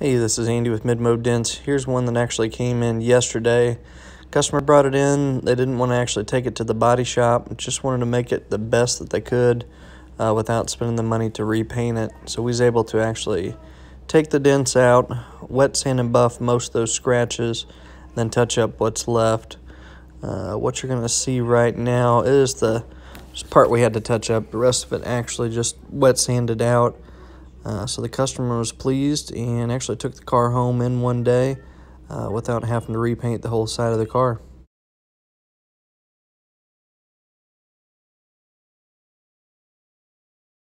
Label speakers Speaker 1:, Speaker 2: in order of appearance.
Speaker 1: Hey, this is Andy with Mid-Mo Dents. Here's one that actually came in yesterday. Customer brought it in. They didn't want to actually take it to the body shop. Just wanted to make it the best that they could uh, without spending the money to repaint it. So we was able to actually take the dents out, wet sand and buff most of those scratches, then touch up what's left. Uh, what you're going to see right now is the part we had to touch up. The rest of it actually just wet sanded out. Uh, so the customer was pleased and actually took the car home in one day uh, without having to repaint the whole side of the car.